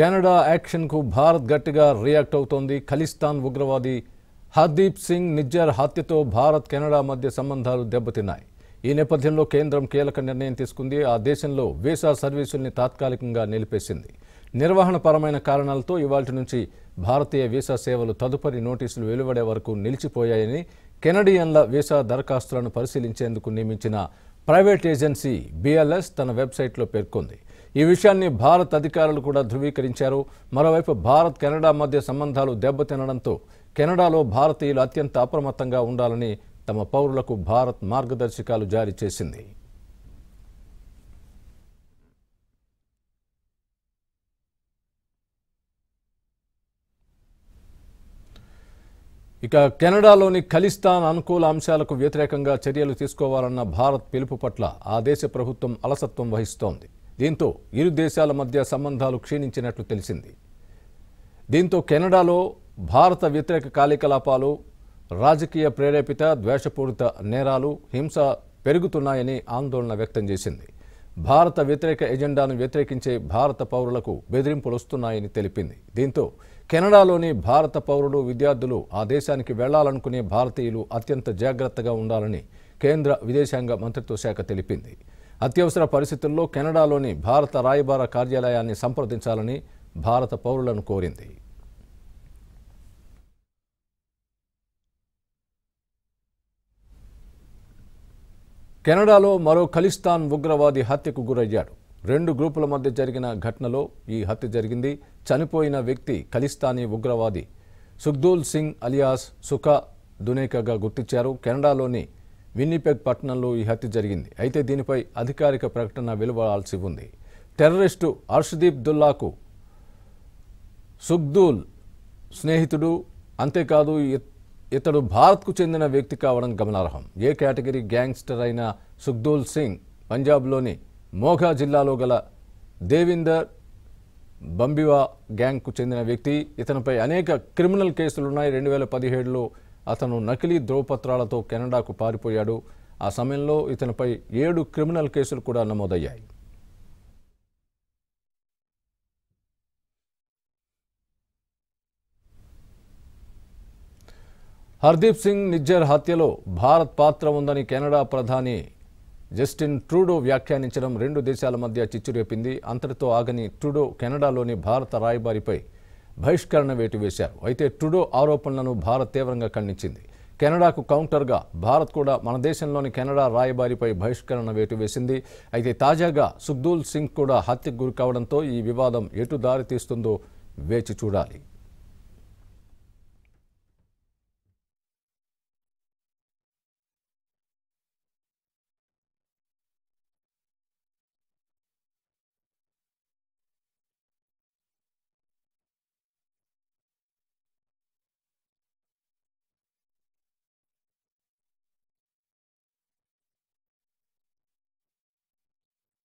Canada యాక్షన్కు Bharat గట్టిగా react అవుతోంది. ఖలిస్తాన్ ఉగ్రవాది హర్దీప్ సింగ్ నిజ్జర్ హత్యతో భారత్ కెనడా మధ్య సంబంధాలు దెబ్బతిన్నాయి. ఈ నేపథ్యంలో కేంద్రం కీలక నిర్ణయం తీసుకుంది. ఆ దేశంలో వీసా సర్వీసుల్ని తాత్కాలికంగా నిలిపేసింది. నిర్వహణపరమైన కారణాలతో ఇవాటి నుంచి భారతీయ వీసా సేవలు తదుపరి నోటీసులు వెలువడే వరకు నిలిచిపోయాయని కెనడియన్ల వీసా దరఖాస్తులను పరిశీలించేందుకు నియమించిన ప్రైవేట్ ఏజెన్సీ బిఎల్ఎస్ తన వెబ్సైట్లో పేర్కొంది. ఈ విషయాన్ని భారత్ అధికారులు కూడా ధృవీకరించారు. మరోవైపు భారత్ కెనడా మధ్య సంబంధాలు దెబ్బతినడంతో కెనడాలో భారతీయులు అత్యంత అప్రమత్తంగా ఉండాలని తమ పౌరులకు భారత్ మార్గదర్శకాలు జారీ చేసింది. ఇక కెనడాలోని ఖలిస్తాన్ అనుకూల అంశాలకు వ్యతిరేకంగా చర్యలు తీసుకోవాలన్న భారత్ పిలుపు పట్ల ఆ దేశ ప్రభుత్వం అలసత్వం వహిస్తోంది. దీంతో ఇరు దేశాల మధ్య సంబంధాలు క్షీణించినట్లు తెలిసింది. దీంతో కెనడాలో భారత వ్యతిరేక కార్యకలాపాలు రాజకీయ ప్రేరేపిత ద్వేషపూరిత నేరాలు హింస పెరుగుతున్నాయని ఆందోళన వ్యక్తం చేసింది. భారత వ్యతిరేక ఎజెండాను వ్యతిరేకించే భారత పౌరులకు బెదిరింపులు వస్తున్నాయని తెలిపింది. దీంతో కెనడాలోని భారత పౌరులు విద్యార్థులు ఆ దేశానికి వెళ్ళాలనుకునే భారతీయులు అత్యంత జాగ్రత్తగా ఉండాలని కేంద్ర విదేశాంగ మంత్రిత్వ శాఖ తెలిపింది. అత్యవసర పరిస్థితుల్లో కెనడాలోని భారత రాయబార కార్యాలయాన్ని సంప్రదించాలని భారత పౌరులను కోరింది. కెనడాలో మరో ఖలిస్తాన్ ఉగ్రవాది హత్యకు గురయ్యాడు. రెండు గ్రూపుల మధ్య జరిగిన ఘటనలో ఈ హత్య జరిగింది. చనిపోయిన వ్యక్తి ఖలిస్తానీ ఉగ్రవాది సుఖ్దూల్ సింగ్ అలియాస్ సుఖా దునేకాగా గుర్తించారు. కెనడాలోని విన్నిపెగ్ పట్టణంలో ఈ హత్య జరిగింది. అయితే దీనిపై అధికారిక ప్రకటన వెలువడాల్సి ఉంది. టెర్రరిస్టు అర్షదీప్ దుల్లాకు సుఖ్దూల్ స్నేహితుడు అంతేకాదు ఇతడు భారత్కు చెందిన వ్యక్తి కావడం గమనార్హం. ఏ కేటగిరీ గ్యాంగ్స్టర్ అయిన సుఖ్దూల్ సింగ్ పంజాబ్లోని మోఘా జిల్లాలో గల దేవిందర్ బంబివా గ్యాంగ్కు చెందిన వ్యక్తి. ఇతనిపై అనేక క్రిమినల్ కేసులున్నాయి. రెండు వేల పదిహేడులో అతను నకిలీ ధ్రువపత్రాలతో కెనడాకు పారిపోయాడు. ఆ సమయంలో ఇతనిపై ఏడు క్రిమినల్ కేసులు కూడా నమోదయ్యాయి. హర్దీప్ సింగ్ నిజ్జర్ హత్యలో భారత్ పాత్ర ఉందని కెనడా ప్రధాని జస్టిన్ ట్రూడో వ్యాఖ్యానించడం రెండు దేశాల మధ్య చిచ్చు రేపింది. అంతటితో ఆగని ట్రూడో కెనడాలోని భారత రాయబారిపై బహిష్కరణ వేటు వేశారు. అయితే ట్రూడో ఆరోపణలను భారత్ తీవ్రంగా ఖండించింది. కెనడాకు కౌంటర్గా భారత్ కూడా మన దేశంలోని కెనడా రాయబారిపై బహిష్కరణ వేటు వేసింది. అయితే తాజాగా సుఖ్దూల్ సింగ్ కూడా హత్యకు గురి కావడంతో ఈ వివాదం ఎటు దారితీస్తుందో వేచి చూడాలి.